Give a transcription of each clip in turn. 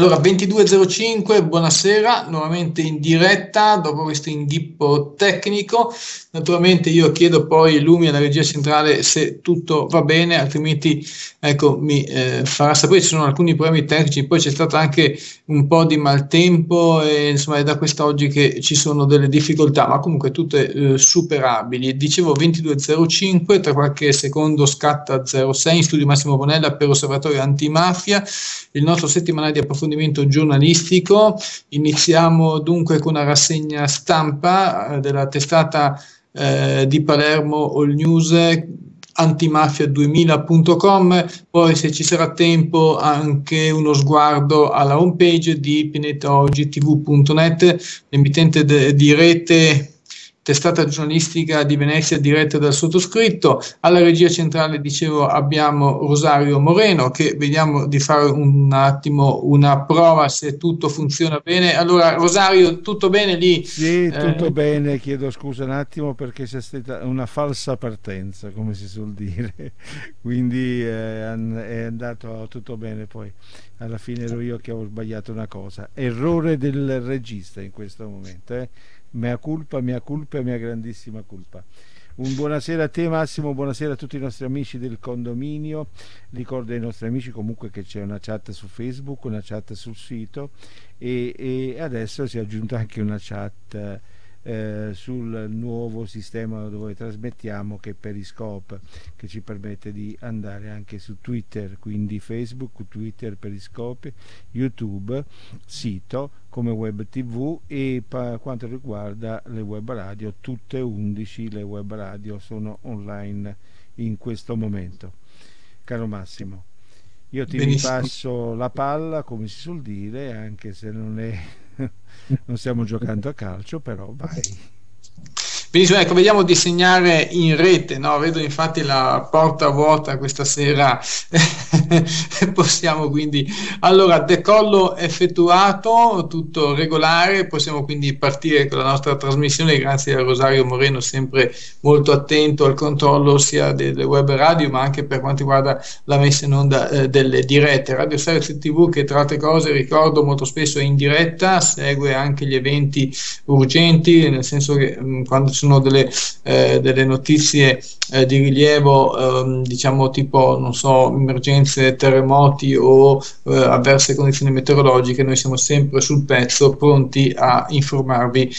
Allora, 22.05, buonasera, nuovamente in diretta dopo questo inghippo tecnico. Naturalmente io chiedo poi Lumi alla regia centrale se tutto va bene, altrimenti ecco, mi eh, farà sapere. Ci sono alcuni problemi tecnici, poi c'è stato anche un po' di maltempo e insomma è da quest'oggi che ci sono delle difficoltà, ma comunque tutte eh, superabili. Dicevo 22.05, tra qualche secondo scatta 06 in studio Massimo Bonella per Osservatorio Antimafia, il nostro settimanale di approfondimento giornalistico. Iniziamo dunque con una rassegna stampa eh, della testata eh, di Palermo All News antimafia2000.com, poi se ci sarà tempo anche uno sguardo alla homepage di pinettaogitv.net, l'emittente de- di rete testata giornalistica di Venezia diretta dal sottoscritto. Alla regia centrale, dicevo, abbiamo Rosario Moreno che vediamo di fare un attimo una prova se tutto funziona bene. Allora, Rosario, tutto bene lì? Sì, tutto eh... bene. Chiedo scusa un attimo perché c'è stata una falsa partenza, come si suol dire. Quindi eh, è andato tutto bene poi. Alla fine ero io che ho sbagliato una cosa. Errore del regista in questo momento. Eh Mea culpa, mea culpa, mia grandissima colpa. Un buonasera a te Massimo, buonasera a tutti i nostri amici del condominio. Ricordo ai nostri amici comunque che c'è una chat su Facebook, una chat sul sito e, e adesso si è aggiunta anche una chat eh, sul nuovo sistema dove trasmettiamo che è Periscope che ci permette di andare anche su Twitter quindi Facebook, Twitter, Periscope, YouTube, sito come web tv e per quanto riguarda le web radio tutte 11 le web radio sono online in questo momento caro Massimo io ti Benissimo. ripasso la palla come si suol dire anche se non è non stiamo giocando a calcio, però vai. Benissimo, ecco, vediamo di segnare in rete, no? vedo infatti la porta vuota questa sera, possiamo quindi, allora decollo effettuato, tutto regolare, possiamo quindi partire con la nostra trasmissione, grazie a Rosario Moreno, sempre molto attento al controllo sia delle web radio ma anche per quanto riguarda la messa in onda eh, delle dirette. Radio Service TV che tra altre cose ricordo molto spesso è in diretta, segue anche gli eventi urgenti, nel senso che mh, mm, quando sono delle, eh, delle notizie eh, di rilievo, ehm, diciamo tipo, non so, emergenze, terremoti o eh, avverse condizioni meteorologiche, noi siamo sempre sul pezzo, pronti a informarvi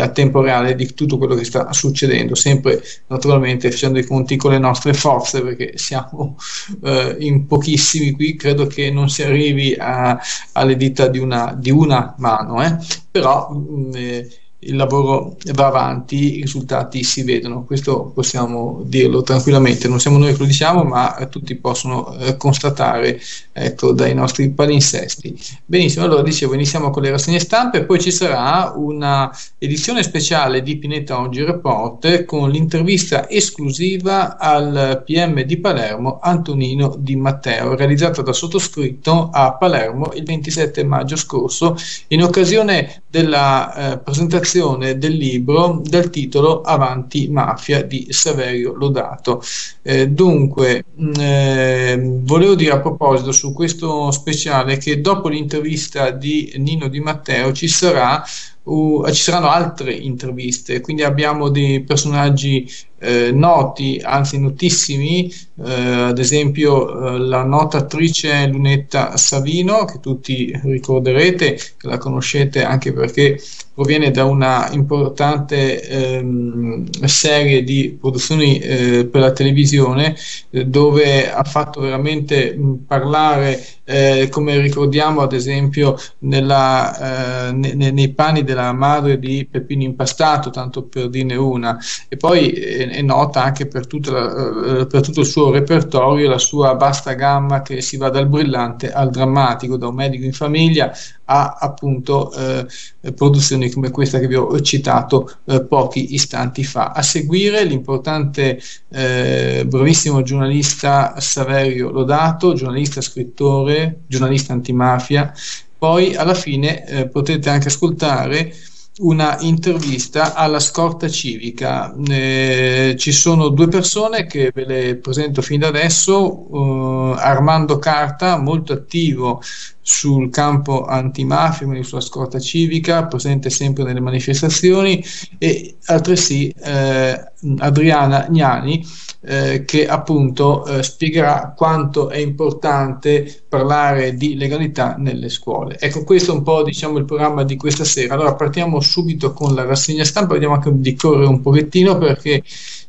a tempo reale di tutto quello che sta succedendo, sempre naturalmente facendo i conti con le nostre forze, perché siamo eh, in pochissimi qui, credo che non si arrivi a, alle dita di una, di una mano, eh. però mh, mm, eh, il lavoro va avanti, i risultati si vedono, questo possiamo dirlo tranquillamente, non siamo noi che lo diciamo, ma tutti possono eh, constatare ecco, dai nostri palinsesti. Benissimo, allora dicevo, iniziamo con le rassegne stampe, poi ci sarà una edizione speciale di Pineta Oggi Report con l'intervista esclusiva al PM di Palermo, Antonino Di Matteo, realizzata da sottoscritto a Palermo il 27 maggio scorso, in occasione della eh, presentazione del libro dal titolo Avanti Mafia di Saverio Lodato. Eh, dunque, mh, mm, eh, volevo dire a proposito su questo speciale che dopo l'intervista di Nino Di Matteo ci sarà Uh, ci saranno altre interviste, quindi abbiamo dei personaggi eh, noti, anzi notissimi, eh, ad esempio eh, la nota attrice Lunetta Savino, che tutti ricorderete, che la conoscete anche perché proviene da una importante ehm, serie di produzioni eh, per la televisione eh, dove ha fatto veramente mh, parlare, eh, come ricordiamo ad esempio nella, ne, nei panni della madre di Peppino Impastato, tanto per dirne una, e poi è nota anche per, la, eh, per, tutto il suo repertorio, la sua vasta gamma che si va dal brillante al drammatico, da un medico in famiglia a appunto eh, produzioni come questa che vi ho citato eh, pochi istanti fa. A seguire l'importante, eh, bravissimo giornalista Saverio Lodato, giornalista, scrittore, giornalista antimafia. Poi alla fine eh, potete anche ascoltare una intervista alla scorta civica. Eh, ci sono due persone che ve le presento fin da adesso, uh, Armando Carta, molto attivo sul campo antimafia, quindi sulla scorta civica, presente sempre nelle manifestazioni e altresì eh, Adriana Gnani eh, che appunto eh, spiegherà quanto è importante parlare di legalità nelle scuole. Ecco, questo è un po' diciamo il programma di questa sera. Allora partiamo subito con la rassegna stampa, vediamo anche di correre un pochettino perché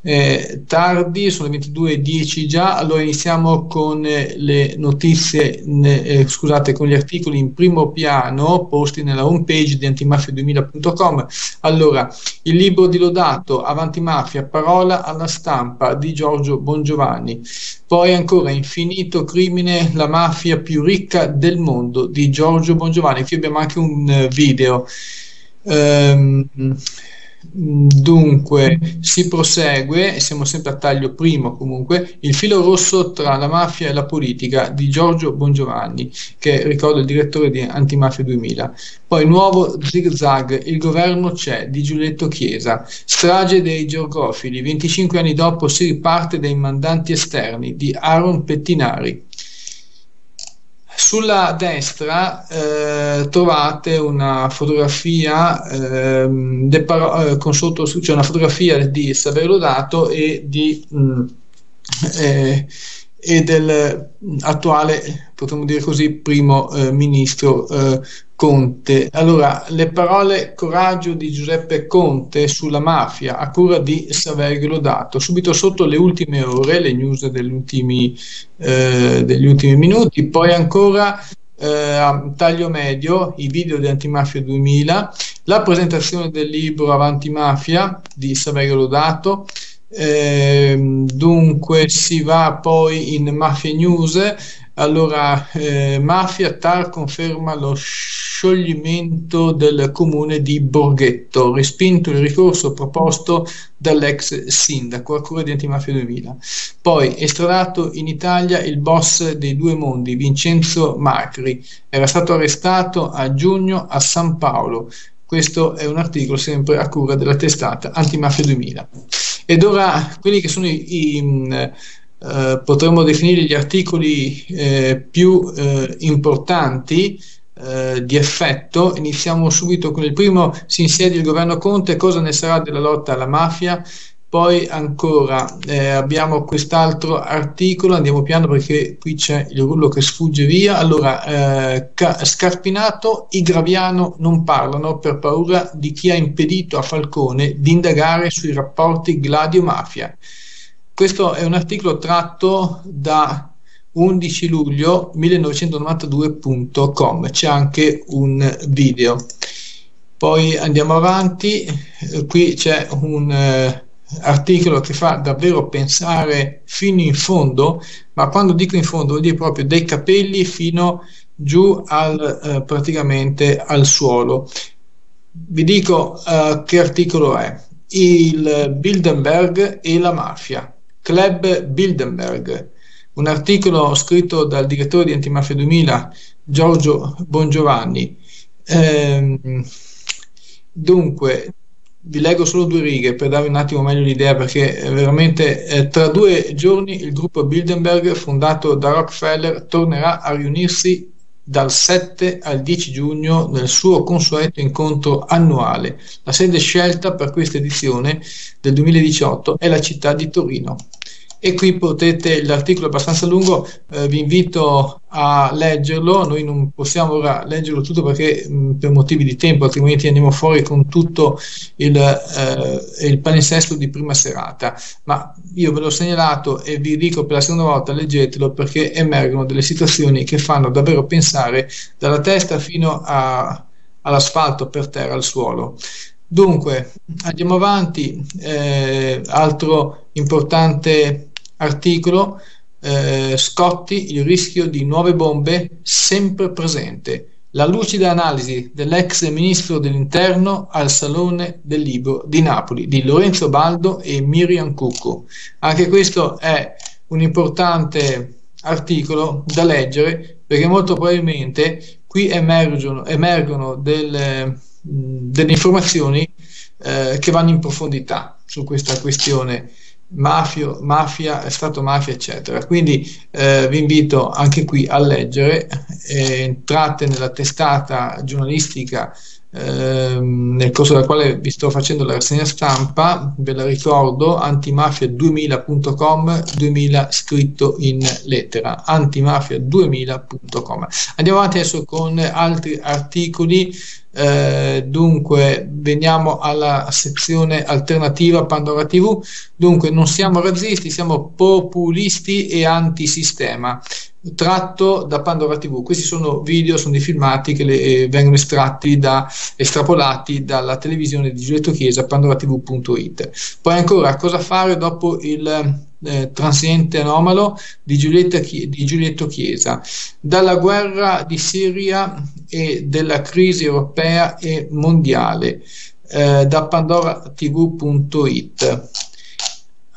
eh, tardi, sono le 22.10 già, allora iniziamo con eh, le notizie, eh, scusate, con gli articoli in primo piano posti nella home page di antimafia2000.com. Allora, il libro di Lodato, Avanti Mafia, parola alla stampa di Giorgio Bongiovanni. Poi ancora Infinito crimine, la mafia più ricca del mondo di Giorgio Bongiovanni. Qui abbiamo anche un uh, video. Um, Dunque, si prosegue, siamo sempre a taglio primo comunque, il filo rosso tra la mafia e la politica di Giorgio Bongiovanni, che ricordo il direttore di Antimafia 2000. Poi nuovo zigzag, il governo c'è, di Giulietto Chiesa. Strage dei georgofili, 25 anni dopo si riparte dai mandanti esterni, di Aaron Pettinari. Sulla destra eh, trovate una fotografia ehm, eh, con sotto c'è una fotografia di Saverio Dato e di mh, mm, eh, e del attuale, potremmo dire così, primo eh, ministro eh, Conte. Allora, le parole coraggio di Giuseppe Conte sulla mafia a cura di Saverio Lodato. Subito sotto le ultime ore, le news degli ultimi, eh, degli ultimi minuti, poi ancora eh, a taglio medio i video di Antimafia 2000, la presentazione del libro Avanti Mafia di Saverio Lodato, eh, dunque si va poi in Mafia News. Allora, eh, Mafia TAR conferma lo scioglimento del comune di Borghetto, respinto il ricorso proposto dall'ex sindaco a cura di Antimafia 2000. Poi estradato in Italia il boss dei due mondi, Vincenzo Macri, era stato arrestato a giugno a San Paolo. Questo è un articolo sempre a cura della testata Antimafia 2000. Ed ora quelli che sono i, i eh, potremmo definire gli articoli eh, più eh, importanti eh, di effetto. Iniziamo subito con il primo, si insiede il governo Conte, cosa ne sarà della lotta alla mafia? Poi ancora eh, abbiamo quest'altro articolo, andiamo piano perché qui c'è il rullo che sfugge via. Allora, eh, Scarpinato, i Graviano non parlano per paura di chi ha impedito a Falcone di indagare sui rapporti Gladio-Mafia. Questo è un articolo tratto da 11 luglio 1992.com, c'è anche un video. Poi andiamo avanti, eh, qui c'è un... Eh, articolo che fa davvero pensare fino in fondo, ma quando dico in fondo vuol dire proprio dai capelli fino giù al, eh, praticamente al suolo. Vi dico uh, che articolo è. Il Bilderberg e la mafia. Club Bilderberg. Un articolo scritto dal direttore di Antimafia 2000, Giorgio Bongiovanni. Ehm, dunque, vi leggo solo due righe per darvi un attimo meglio l'idea perché veramente eh, tra due giorni il gruppo Bilderberg fondato da Rockefeller tornerà a riunirsi dal 7 al 10 giugno nel suo consueto incontro annuale. La sede scelta per questa edizione del 2018 è la città di Torino e qui potete, l'articolo è abbastanza lungo, eh, vi invito a leggerlo, noi non possiamo ora leggerlo tutto perché mh, per motivi di tempo, altrimenti andiamo fuori con tutto il, eh, il palinsesto di prima serata, ma io ve l'ho segnalato e vi dico per la seconda volta leggetelo perché emergono delle situazioni che fanno davvero pensare dalla testa fino a, all'asfalto per terra, al suolo. Dunque, andiamo avanti, eh, altro importante articolo, eh, Scotti, il rischio di nuove bombe sempre presente. La lucida analisi dell'ex ministro dell'interno al Salone del Libro di Napoli di Lorenzo Baldo e Miriam Cucco. Anche questo è un importante articolo da leggere perché molto probabilmente qui emergono, emergono delle, delle informazioni eh, che vanno in profondità su questa questione mafio, mafia, è stato mafia, eccetera. Quindi eh, vi invito anche qui a leggere, eh, entrate nella testata giornalistica Ehm, nel corso della quale vi sto facendo la rassegna stampa, ve la ricordo, antimafia2000.com, 2000 scritto in lettera, antimafia2000.com. Andiamo avanti adesso con altri articoli. Eh, dunque, veniamo alla sezione alternativa Pandora TV. Dunque, non siamo razzisti, siamo populisti e antisistema tratto da Pandora TV. Questi sono video, sono dei filmati che le, eh, vengono estratti da, estrapolati dalla televisione di Giulietto Chiesa, pandoratv.it. Poi ancora, cosa fare dopo il eh, transiente anomalo di, di Giulietto Chiesa? Dalla guerra di Siria e della crisi europea e mondiale, eh, da pandoratv.it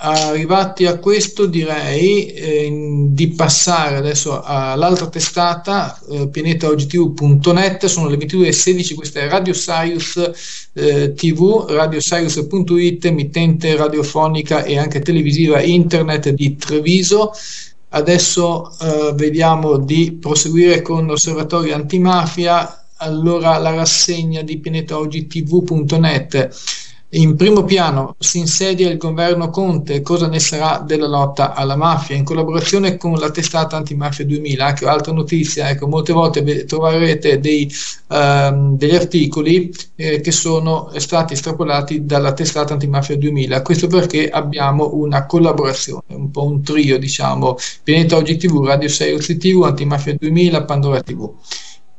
arrivati a questo direi eh, di passare adesso all'altra testata eh, pianetaogtv.net sono le 22.16 questa è Radio Sirius eh, TV radiosirius.it emittente radiofonica e anche televisiva internet di Treviso. Adesso eh, vediamo di proseguire con l'osservatorio antimafia. Allora la rassegna di pianetaogtv.net in primo piano si insedia il governo Conte, cosa ne sarà della lotta alla mafia, in collaborazione con la testata Antimafia 2000. Anche altra notizia, ecco, molte volte troverete dei, um, degli articoli eh, che sono stati estrapolati dalla testata Antimafia 2000. Questo perché abbiamo una collaborazione, un po' un trio, diciamo, Pianeta Oggi TV, Radio 6 TV, Antimafia 2000, Pandora TV.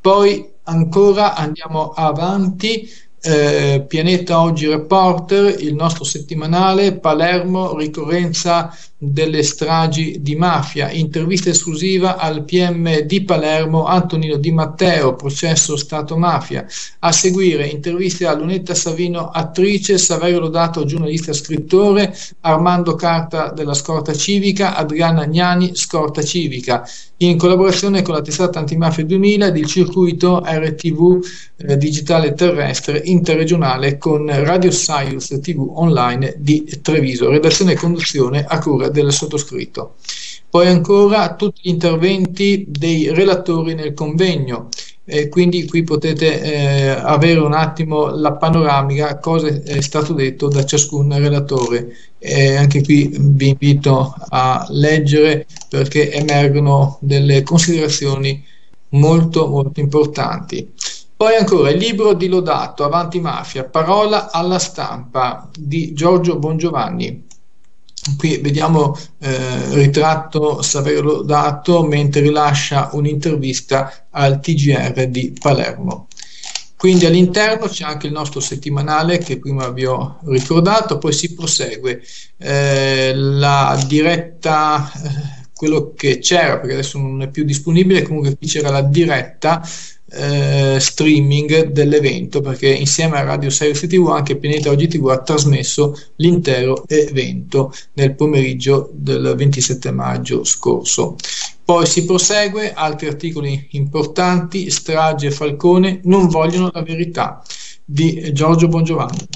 Poi ancora andiamo avanti eh, Pianeta Oggi Reporter, il nostro settimanale, Palermo, ricorrenza delle stragi di mafia, intervista esclusiva al PM di Palermo Antonino Di Matteo, processo Stato Mafia. A seguire interviste a Lunetta Savino, attrice, Saverio Lodato, giornalista scrittore, Armando Carta della Scorta Civica, Adriana Gnani, Scorta Civica. In collaborazione con la testata Antimafia 2000 ed il circuito RTV eh, digitale terrestre interregionale con Radio Sirius TV online di Treviso, redazione e conduzione a cura del sottoscritto. Poi ancora tutti gli interventi dei relatori nel convegno, e quindi qui potete eh, avere un attimo la panoramica, cosa è stato detto da ciascun relatore. E anche qui vi invito a leggere perché emergono delle considerazioni molto molto importanti. Poi ancora il libro di Lodato, Avanti Mafia, Parola alla stampa di Giorgio Bongiovanni. Qui vediamo eh, ritratto Saverio Lodato mentre rilascia un'intervista al TGR di Palermo. Quindi all'interno c'è anche il nostro settimanale che prima vi ho ricordato, poi si prosegue eh, la diretta, eh, quello che c'era, perché adesso non è più disponibile, comunque qui c'era la diretta eh, streaming dell'evento perché insieme a Radio Sirius TV anche Pianeta Oggi TV ha trasmesso l'intero evento nel pomeriggio del 27 maggio scorso. Poi si prosegue, altri articoli importanti, Strage e Falcone non vogliono la verità di Giorgio Bongiovanni.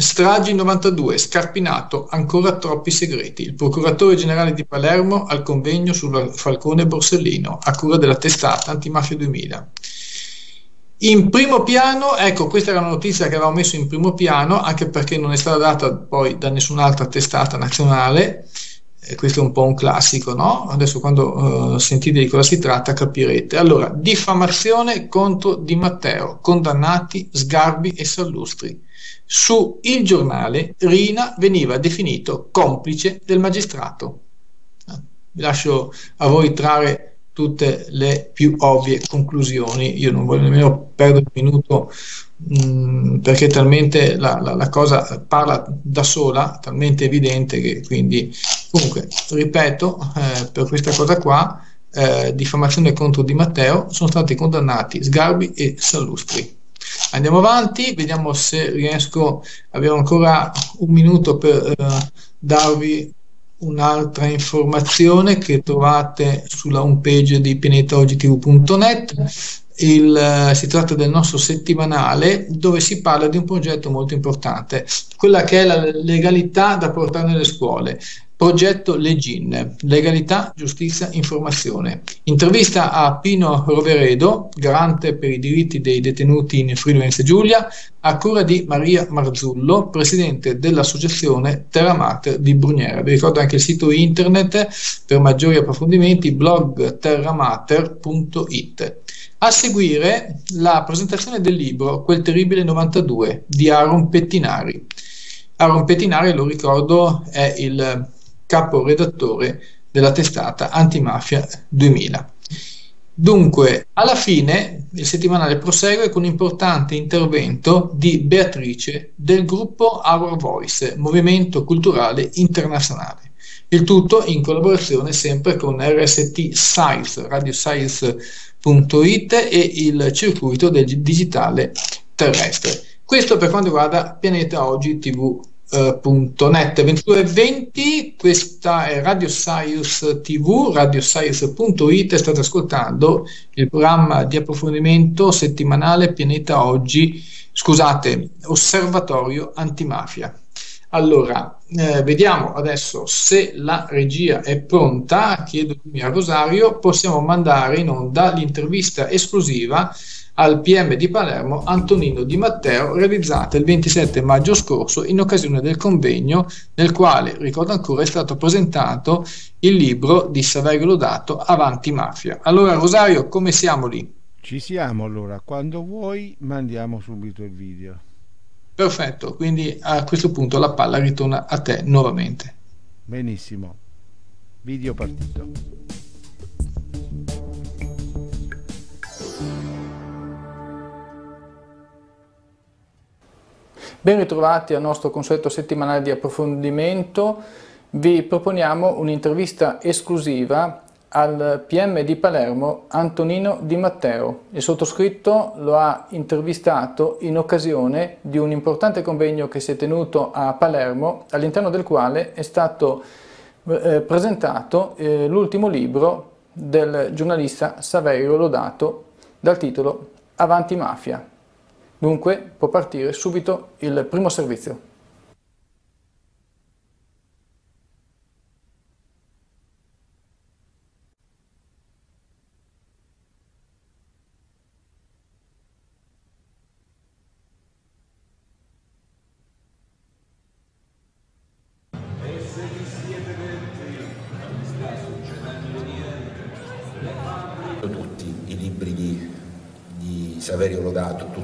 Stragi 92, Scarpinato, ancora troppi segreti. Il procuratore generale di Palermo al convegno sul Falcone Borsellino, a cura della testata Antimafia 2000. In primo piano, ecco, questa era una notizia che avevamo messo in primo piano, anche perché non è stata data poi da nessun'altra testata nazionale, e questo è un po' un classico, no? Adesso quando uh, sentite di cosa si tratta capirete. Allora, diffamazione contro Di Matteo, condannati Sgarbi e Sallustri su Il Giornale Rina veniva definito complice del magistrato. Ah, vi lascio a voi trarre tutte le più ovvie conclusioni. Io non voglio nemmeno perdere un minuto mm, perché talmente la, la, la, cosa parla da sola, talmente evidente che quindi comunque ripeto eh, per questa cosa qua eh, diffamazione contro Di Matteo sono stati condannati Sgarbi e Sallustri. Andiamo avanti, vediamo se riesco, abbiamo ancora un minuto per eh, darvi un'altra informazione che trovate sulla home page di pianetaogtv.net il, si tratta del nostro settimanale dove si parla di un progetto molto importante, quella che è la legalità da portare nelle scuole. Progetto Legin, legalità, giustizia, informazione. Intervista a Pino Roveredo, garante per i diritti dei detenuti in Friuli Venezia Giulia, a cura di Maria Marzullo, presidente dell'associazione Terra Mater di Brugnera. Vi ricordo anche il sito internet per maggiori approfondimenti blog terramater.it. A seguire la presentazione del libro Quel terribile 92 di Aaron Pettinari. Aaron Pettinari, lo ricordo, è il caporedattore della testata Antimafia 2000. Dunque, alla fine il settimanale prosegue con un importante intervento di Beatrice del gruppo Our Voice, Movimento Culturale Internazionale. Il tutto in collaborazione sempre con RST Science, radioscience.it e il circuito del digitale terrestre. Questo per quanto riguarda Pianeta Oggi TV Uh, .net 22.20 questa è Radio Science TV radioscience.it state ascoltando il programma di approfondimento settimanale Pianeta Oggi scusate Osservatorio Antimafia. Allora eh, vediamo adesso se la regia è pronta chiedo a Rosario possiamo mandare in onda l'intervista esclusiva al PM di Palermo Antonino Di Matteo realizzata il 27 maggio scorso in occasione del convegno nel quale, ricordo ancora, è stato presentato il libro di Saverio Lodato Avanti Mafia. Allora Rosario, come siamo lì? Ci siamo allora, quando vuoi mandiamo subito il video. Perfetto, quindi a questo punto la palla ritorna a te nuovamente. Benissimo, video partito. Ben ritrovati al nostro consueto settimanale di approfondimento. Vi proponiamo un'intervista esclusiva al PM di Palermo Antonino Di Matteo. Il sottoscritto lo ha intervistato in occasione di un importante convegno che si è tenuto a Palermo, all'interno del quale è stato eh, presentato eh, l'ultimo libro del giornalista Saverio Lodato dal titolo Avanti Mafia. Dunque può partire subito il primo servizio.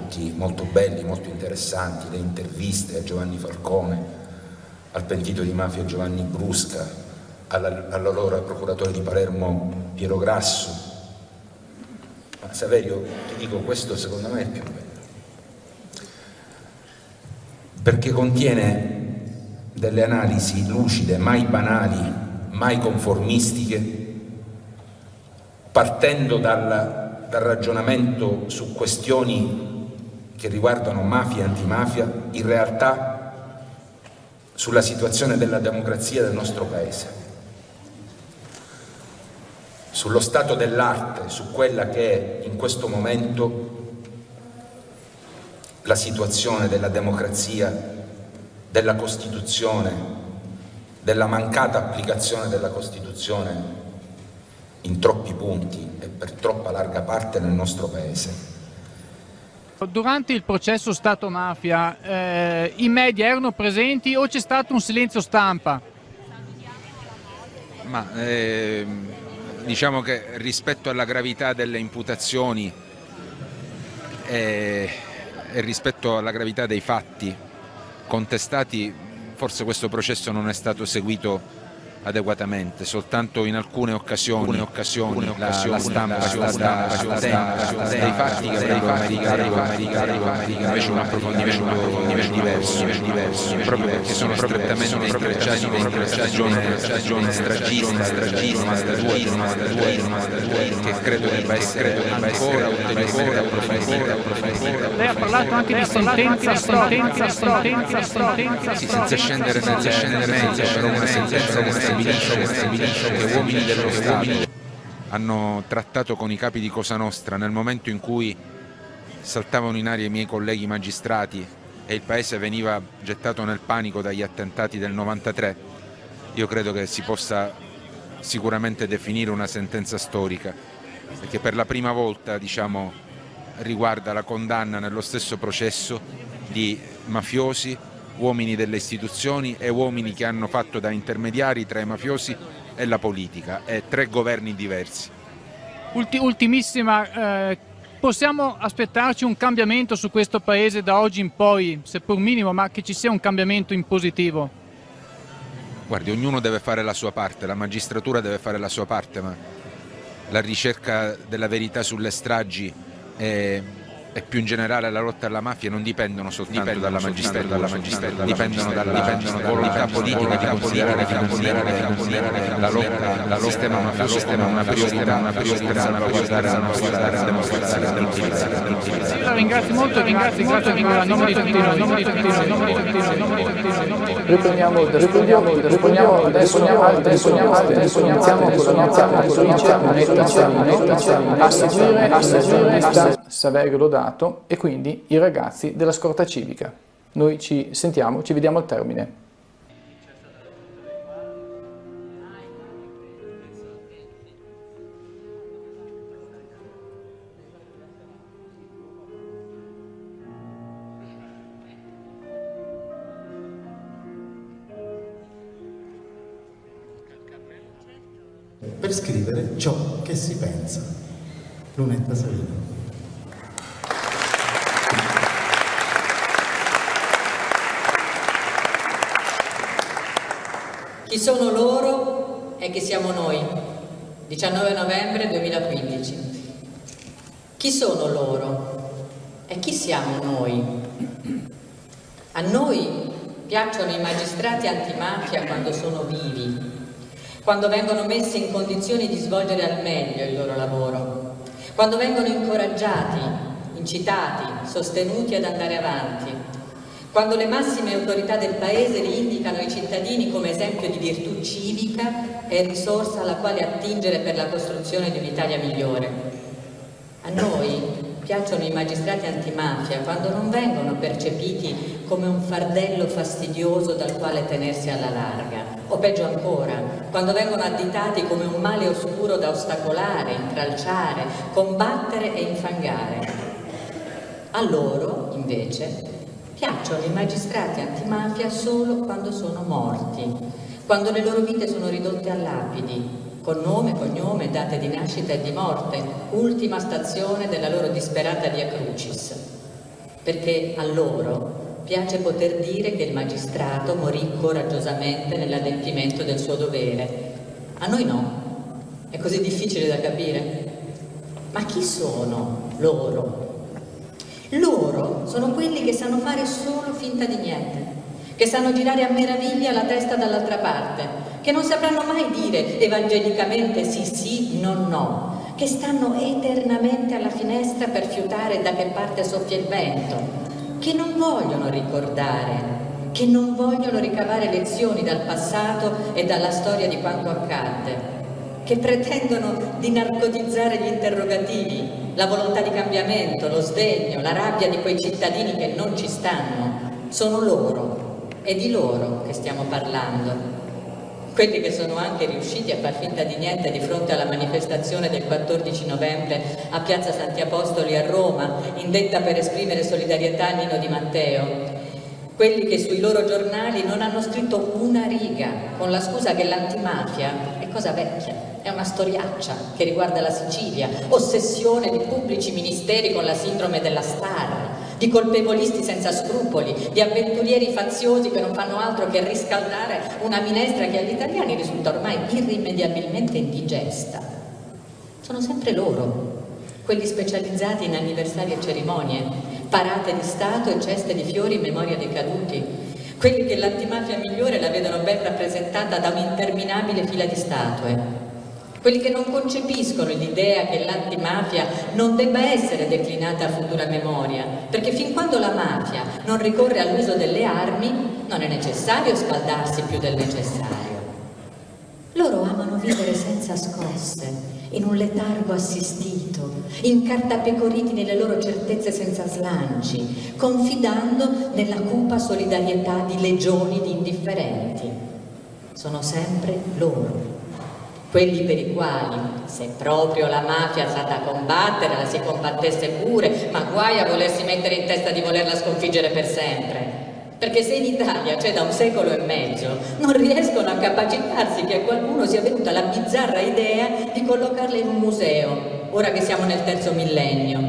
Tutti molto belli, molto interessanti, le interviste a Giovanni Falcone, al pentito di mafia Giovanni Brusca, all'allora procuratore di Palermo Piero Grasso. Ma Saverio, ti dico, questo secondo me è più bello, perché contiene delle analisi lucide, mai banali, mai conformistiche, partendo dal dal ragionamento su questioni che riguardano mafia e antimafia, in realtà sulla situazione della democrazia del nostro Paese, sullo stato dell'arte, su quella che è in questo momento la situazione della democrazia, della Costituzione, della mancata applicazione della Costituzione in troppi punti e per troppa larga parte nel nostro Paese. Durante il processo Stato-mafia eh, i media erano presenti o c'è stato un silenzio stampa? Ma, eh, diciamo che rispetto alla gravità delle imputazioni e, e rispetto alla gravità dei fatti contestati forse questo processo non è stato seguito adeguatamente, soltanto in alcune occasioni, occasioni, la, la stampa è stata dei fatti che arrivano invece un approfondimento diverso, diverso, proprio perché sono strettamente intrecciati con la stagione, stagione stragista, stragista, che credo debba essere ancora ulteriormente approfondita. Lei ha parlato anche di sentenza, sentenza, sentenza, sentenza, sì, senza scendere nel merito, però una sentenza stabilisce, stabilisce che uomini dello Stato hanno trattato con i capi di Cosa Nostra nel momento in cui saltavano in aria i miei colleghi magistrati e il paese veniva gettato nel panico dagli attentati del 93, io credo che si possa sicuramente definire una sentenza storica, perché per la prima volta diciamo, riguarda la condanna nello stesso processo di mafiosi, uomini delle istituzioni e uomini che hanno fatto da intermediari tra i mafiosi e la politica e tre governi diversi. Ulti, ultimissima, eh, possiamo aspettarci un cambiamento su questo paese da oggi in poi, seppur minimo, ma che ci sia un cambiamento in positivo? Guardi, ognuno deve fare la sua parte, la magistratura deve fare la sua parte, ma la ricerca della verità sulle stragi è e più in generale la lotta alla mafia non dipendono soltanto dipendono dalla magistratura, dalla magistratura dipendono dalla, dipendono dalla volontà politica di considerare, la lotta al sistema mafioso sistema una priorità, una priorità salvaguardare, salvaguardare, salvaguardare dell'utilizzo. La ringrazio molto, ringrazio, ringrazio a nome di tutti noi, nome di tutti noi, nome di tutti noi, nome di tutti noi. Riprendiamo, riprendiamo, riprendiamo, adesso andiamo altre, adesso altre, adesso iniziamo con la iniziamo, iniziamo, iniziamo, a seguire, a seguire, Saverio Lodato dato e quindi i ragazzi della scorta civica. Noi ci sentiamo, ci vediamo al termine. per scrivere ciò che si pensa. Lunetta Savino. Chi sono loro e chi siamo noi? 19 novembre 2015. Chi sono loro e chi siamo noi? A noi piacciono i magistrati antimafia quando sono vivi, quando vengono messi in condizioni di svolgere al meglio il loro lavoro, quando vengono incoraggiati, incitati, sostenuti ad andare avanti, quando le massime autorità del Paese li indicano ai cittadini come esempio di virtù civica e risorsa alla quale attingere per la costruzione di un'Italia migliore. A noi piacciono i magistrati antimafia quando non vengono percepiti come un fardello fastidioso dal quale tenersi alla larga, o peggio ancora, quando vengono additati come un male oscuro da ostacolare, intralciare, combattere e infangare. A loro, invece, Piacciono i magistrati antimafia solo quando sono morti, quando le loro vite sono ridotte a lapidi, con nome, cognome, date di nascita e di morte, ultima stazione della loro disperata via crucis. Perché a loro piace poter dire che il magistrato morì coraggiosamente nell'adempimento del suo dovere. A noi no. È così difficile da capire. Ma chi sono loro loro sono quelli che sanno fare solo finta di niente, che sanno girare a meraviglia la testa dall'altra parte, che non sapranno mai dire evangelicamente sì sì, no no, che stanno eternamente alla finestra per fiutare da che parte soffia il vento, che non vogliono ricordare, che non vogliono ricavare lezioni dal passato e dalla storia di quanto accadde, che pretendono di narcotizzare gli interrogativi, la volontà di cambiamento, lo sdegno, la rabbia di quei cittadini che non ci stanno. Sono loro, è di loro che stiamo parlando. Quelli che sono anche riusciti a far finta di niente di fronte alla manifestazione del 14 novembre a Piazza Santi Apostoli a Roma, indetta per esprimere solidarietà a Nino Di Matteo, quelli che sui loro giornali non hanno scritto una riga con la scusa che l'antimafia cosa vecchia è una storiaccia che riguarda la Sicilia, ossessione di pubblici ministeri con la sindrome della star, di colpevolisti senza scrupoli, di avventurieri faziosi che non fanno altro che riscaldare una minestra che agli italiani risulta ormai irrimediabilmente indigesta. Sono sempre loro, quelli specializzati in anniversari e cerimonie, parate di Stato e ceste di fiori in memoria dei caduti, quelli che l'antimafia migliore la vedono ben rappresentata da un'interminabile fila di statue, quelli che non concepiscono l'idea che l'antimafia non debba essere declinata a futura memoria, perché fin quando la mafia non ricorre all'uso delle armi non è necessario scaldarsi più del necessario. Loro amano vivere senza scosse, in un letargo assistito, incartapecoriti nelle loro certezze senza slanci, confidando nella cupa solidarietà di legioni di indifferenti. Sono sempre loro, quelli per i quali, se proprio la mafia sa da combattere, la si combattesse pure, ma guai a volersi mettere in testa di volerla sconfiggere per sempre. Perché se in Italia c'è da un secolo e mezzo, non riescono a capacitarsi che a qualcuno sia venuta la bizzarra idea di collocarle in un museo, ora che siamo nel terzo millennio.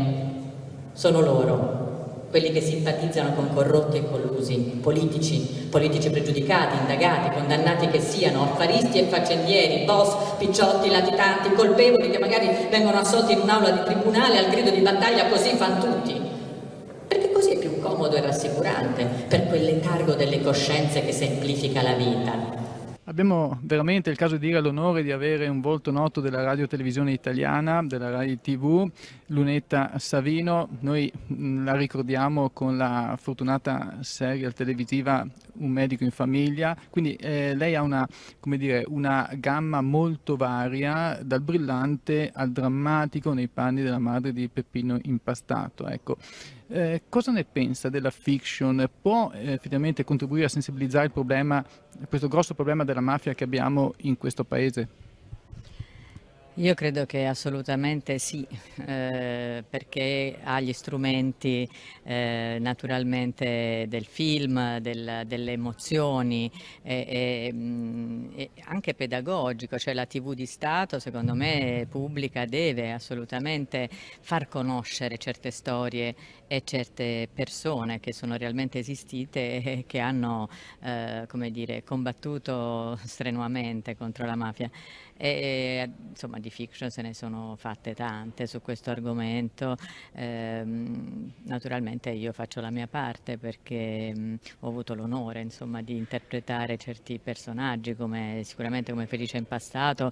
Sono loro, quelli che simpatizzano con corrotti e collusi, politici, politici pregiudicati, indagati, condannati che siano, affaristi e faccendieri, boss, picciotti, latitanti, colpevoli che magari vengono assolti in un'aula di tribunale al grido di battaglia, così fanno tutti comodo e rassicurante per quel letargo delle coscienze che semplifica la vita. Abbiamo veramente il caso di dire l'onore di avere un volto noto della radio televisione italiana, della Rai TV, Lunetta Savino. Noi mm, la ricordiamo con la fortunata serie televisiva Un medico in famiglia. Quindi eh, lei ha una, dire, una, gamma molto varia, dal brillante al drammatico nei panni della madre di Peppino Impastato. Ecco. Eh, cosa ne pensa della fiction? Può eh, effettivamente contribuire a sensibilizzare il problema, questo grosso problema della mafia che abbiamo in questo paese? Io credo che assolutamente sì, eh, perché ha gli strumenti eh, naturalmente del film, del, delle emozioni e, e, e, anche pedagogico, cioè la TV di Stato secondo me pubblica deve assolutamente far conoscere certe storie e certe persone che sono realmente esistite e che hanno eh, dire, combattuto strenuamente contro la mafia. E, insomma di fiction se ne sono fatte tante su questo argomento, ehm, naturalmente io faccio la mia parte perché mh, ho avuto l'onore di interpretare certi personaggi come sicuramente come Felice Impastato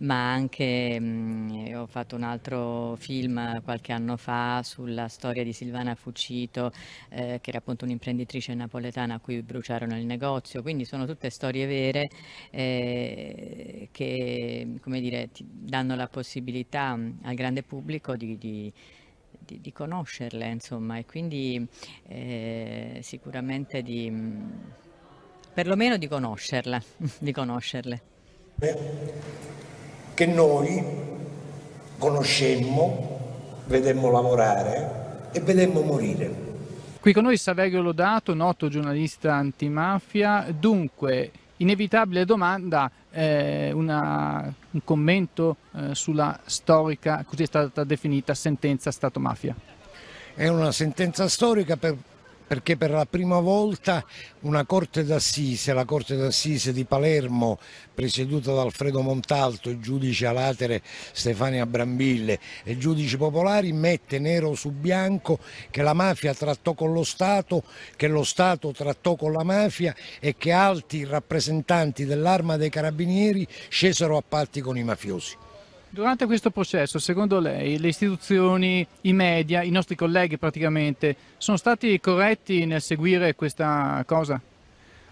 ma anche mh, ho fatto un altro film qualche anno fa sulla storia di Silvana Fucito, eh, che era appunto un'imprenditrice napoletana a cui bruciarono il negozio, quindi sono tutte storie vere eh, che dire, danno la possibilità al grande pubblico di, di di, di, conoscerle, insomma, e quindi eh, sicuramente di, perlomeno di conoscerla, di conoscerle. Beh che noi conoscemmo, vedemmo lavorare e vedemmo morire. Qui con noi Saverio Lodato, noto giornalista antimafia. Dunque, inevitabile domanda, eh, una, un commento eh, sulla storica, così è stata definita, sentenza Stato-mafia. È una sentenza storica per perché per la prima volta una corte d'assise, la corte d'assise di Palermo, presieduta da Alfredo Montalto, giudice a latere Stefania Brambille e giudici popolari, mette nero su bianco che la mafia trattò con lo Stato, che lo Stato trattò con la mafia e che alti rappresentanti dell'arma dei carabinieri scesero a patti con i mafiosi. Durante questo processo, secondo lei, le istituzioni, i media, i nostri colleghi praticamente, sono stati corretti nel seguire questa cosa?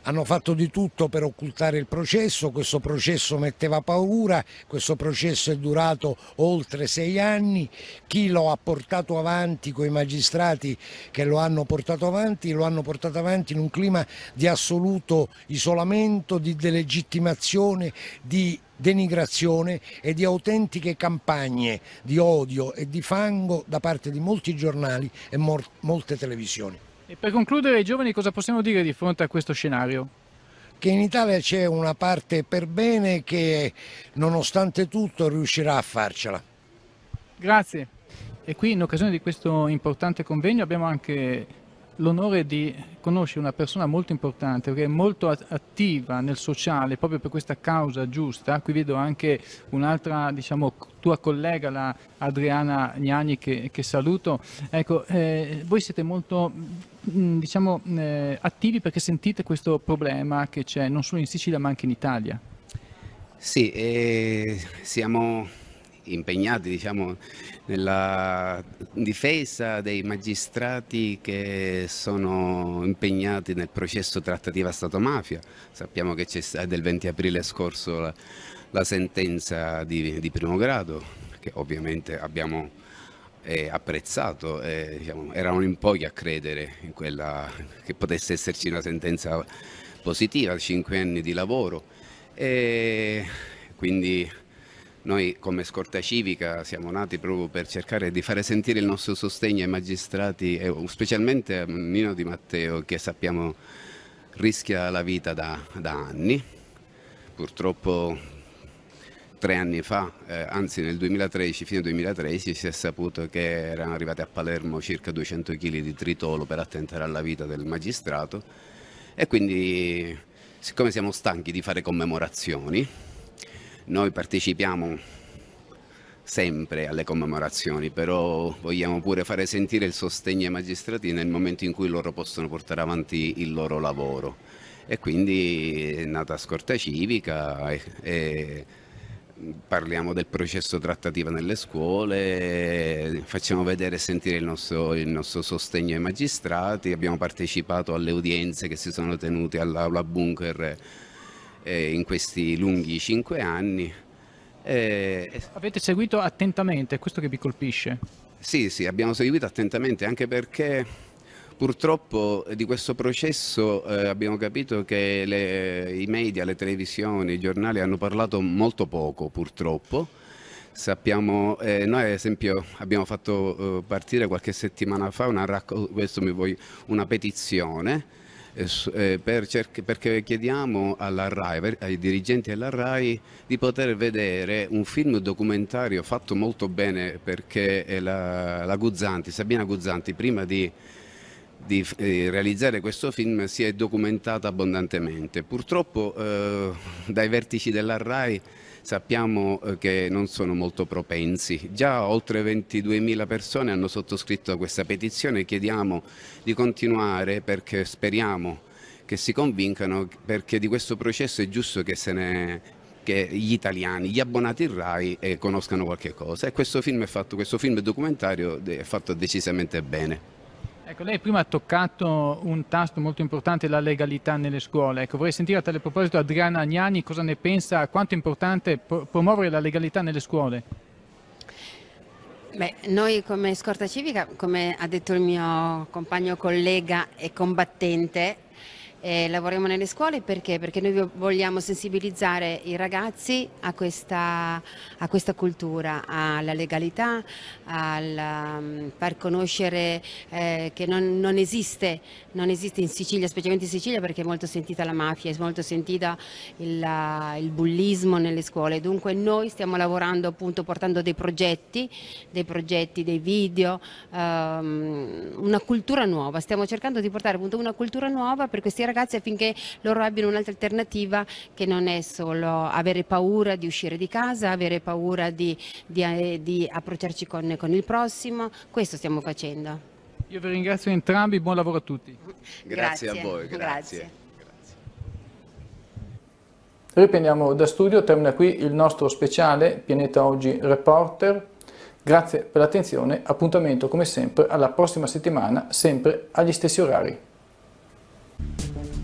hanno fatto di tutto per occultare il processo, questo processo metteva paura, questo processo è durato oltre sei anni, chi lo ha portato avanti, quei magistrati che lo hanno portato avanti, lo hanno portato avanti in un clima di assoluto isolamento, di delegittimazione, di denigrazione e di autentiche campagne di odio e di fango da parte di molti giornali e molte televisioni. E per concludere, ai giovani cosa possiamo dire di fronte a questo scenario? Che in Italia c'è una parte per bene che nonostante tutto riuscirà a farcela. Grazie. E qui in occasione di questo importante convegno abbiamo anche l'onore di conoscere una persona molto importante che è molto attiva nel sociale proprio per questa causa giusta. Qui vedo anche un'altra diciamo, tua collega, la Adriana Gnani, che, che saluto. Ecco, eh, voi siete molto mm, diciamo, eh, attivi perché sentite questo problema che c'è non solo in Sicilia ma anche in Italia. Sì, eh, siamo impegnati diciamo, nella difesa dei magistrati che sono impegnati nel processo trattativa Stato-mafia. Sappiamo che c'è del 20 aprile scorso la, la sentenza di, di, primo grado, che ovviamente abbiamo eh, apprezzato, eh, diciamo, erano in pochi a credere quella, che potesse esserci una sentenza positiva, 5 anni di lavoro. E quindi noi come scorta civica siamo nati proprio per cercare di fare sentire il nostro sostegno ai magistrati, specialmente a Nino Di Matteo che sappiamo rischia la vita da, da anni. Purtroppo tre anni fa, eh, anzi nel 2013, fine 2013, si è saputo che erano arrivati a Palermo circa 200 kg di tritolo per attentare alla vita del magistrato e quindi siccome siamo stanchi di fare commemorazioni, noi partecipiamo sempre alle commemorazioni, però vogliamo pure fare sentire il sostegno ai magistrati nel momento in cui loro possono portare avanti il loro lavoro. E quindi è nata Scorta Civica e, e parliamo del processo trattativo nelle scuole, facciamo vedere e sentire il nostro, il nostro, sostegno ai magistrati, abbiamo partecipato alle udienze che si sono tenute all'aula bunker eh, in questi lunghi cinque anni. Eh, Avete seguito attentamente, questo che vi colpisce? Sì, sì, abbiamo seguito attentamente anche perché purtroppo di questo processo eh, abbiamo capito che le, i media, le televisioni, i giornali hanno parlato molto poco purtroppo. Sappiamo, eh, noi ad esempio abbiamo fatto eh, partire qualche settimana fa una, vuoi, una petizione eh, per perché chiediamo RAI, ai dirigenti della RAI di poter vedere un film documentario fatto molto bene perché la, la Guzzanti, Sabina Guzzanti prima di di eh, realizzare questo film si è documentata abbondantemente. Purtroppo eh, dai vertici della RAI sappiamo eh, che non sono molto propensi. Già oltre 22.000 persone hanno sottoscritto questa petizione e chiediamo di continuare perché speriamo che si convincano perché di questo processo è giusto che, ne, che gli italiani, gli abbonati RAI eh, conoscano qualche cosa e questo film, è fatto, questo film documentario è fatto decisamente bene. Ecco, lei prima ha toccato un tasto molto importante, la legalità nelle scuole. Ecco, vorrei sentire a tale proposito Adriana Agnani cosa ne pensa, quanto è importante promuovere la legalità nelle scuole. Beh, noi come scorta civica, come ha detto il mio compagno collega e combattente, eh, lavoriamo nelle scuole perché? Perché noi vogliamo sensibilizzare i ragazzi a questa, a questa cultura, alla legalità, al um, far conoscere eh, che non, non, esiste, non, esiste, in Sicilia, specialmente in Sicilia perché è molto sentita la mafia, è molto sentita il, il bullismo nelle scuole. Dunque noi stiamo lavorando appunto portando dei progetti, dei progetti, dei video, um, una cultura nuova. Stiamo cercando di portare appunto una cultura nuova per questi ragazzi affinché loro abbiano un'altra alternativa che non è solo avere paura di uscire di casa, avere paura di, di, eh, di approcciarci con, con il prossimo, questo stiamo facendo. Io vi ringrazio entrambi, buon lavoro a tutti. Grazie, grazie a voi, grazie. grazie. Riprendiamo da studio, termina qui il nostro speciale Pianeta Oggi Reporter. Grazie per l'attenzione, appuntamento come sempre alla prossima settimana, sempre agli stessi orari. Thank you.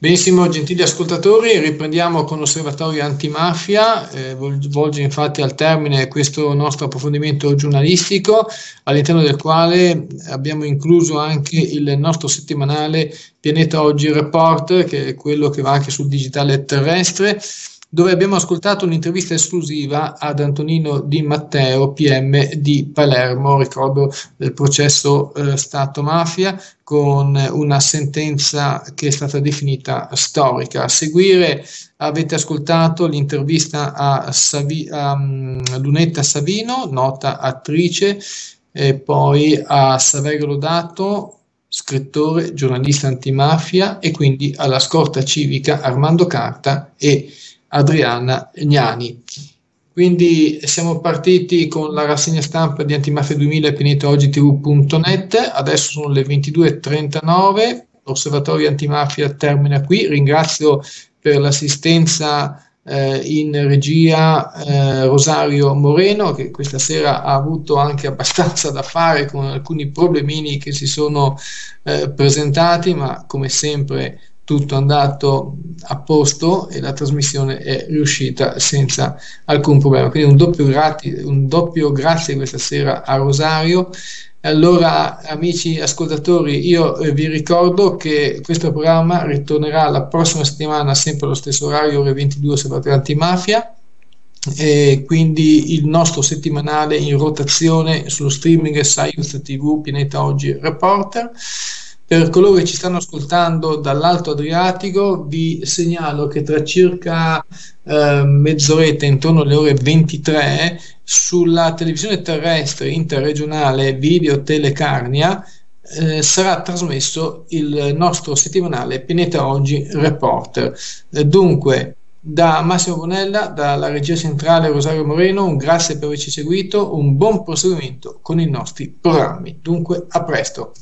Benissimo, gentili ascoltatori, riprendiamo con l'osservatorio antimafia, eh, volge infatti al termine questo nostro approfondimento giornalistico, all'interno del quale abbiamo incluso anche il nostro settimanale Pianeta Oggi Report, che è quello che va anche sul digitale terrestre dove abbiamo ascoltato un'intervista esclusiva ad Antonino Di Matteo, PM di Palermo, ricordo del processo eh, Stato-mafia, con una sentenza che è stata definita storica. A seguire avete ascoltato l'intervista a, Savi, a um, Lunetta Savino, nota attrice, e poi a Saverio Lodato, scrittore, giornalista antimafia e quindi alla scorta civica Armando Carta e Adriana Gnani. Quindi siamo partiti con la rassegna stampa di Antimafia 2000 e pianetaogitv.net, adesso sono le 22.39, l'osservatorio antimafia termina qui, ringrazio per l'assistenza eh, in regia eh, Rosario Moreno che questa sera ha avuto anche abbastanza da fare con alcuni problemini che si sono eh, presentati, ma come sempre tutto andato a posto e la trasmissione è riuscita senza alcun problema. Quindi un doppio, gratis, un doppio grazie questa sera a Rosario. Allora, amici ascoltatori, io eh, vi ricordo che questo programma ritornerà la prossima settimana, sempre allo stesso orario, ore 22, Osservatorio Antimafia. E quindi il nostro settimanale in rotazione sullo streaming Science TV Pianeta Oggi Reporter. Per coloro che ci stanno ascoltando dall'Alto Adriatico, vi segnalo che tra circa eh, mezz'oretta, intorno alle ore 23, sulla televisione terrestre interregionale Video Telecarnia eh, sarà trasmesso il nostro settimanale Pineta Oggi Reporter. Eh, dunque, da Massimo Bonella, dalla regia centrale Rosario Moreno, un grazie per averci seguito, un buon proseguimento con i nostri programmi. Dunque, a presto.